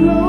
no.